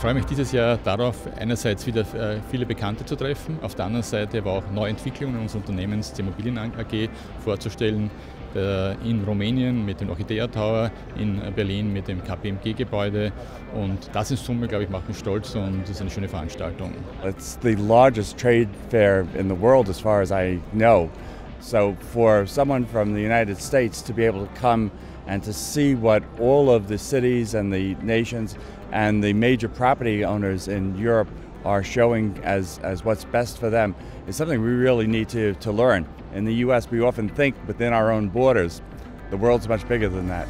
freue mich dieses Jahr darauf, einerseits wieder äh, viele Bekannte zu treffen, auf der anderen Seite aber auch Neuentwicklungen unseres Unternehmens, der Immobilien AG, vorzustellen. Äh, in Rumänien mit dem Orchidea Tower, in Berlin mit dem KPMG-Gebäude. Und das in Summe, glaube ich, macht mich stolz und ist eine schöne Veranstaltung. It's the largest trade fair in the world as far as I know. So for someone from the United States to be able to come and to see what all of the cities and the nations and the major property owners in Europe are showing as, as what's best for them is something we really need to, to learn. In the US, we often think within our own borders. The world's much bigger than that.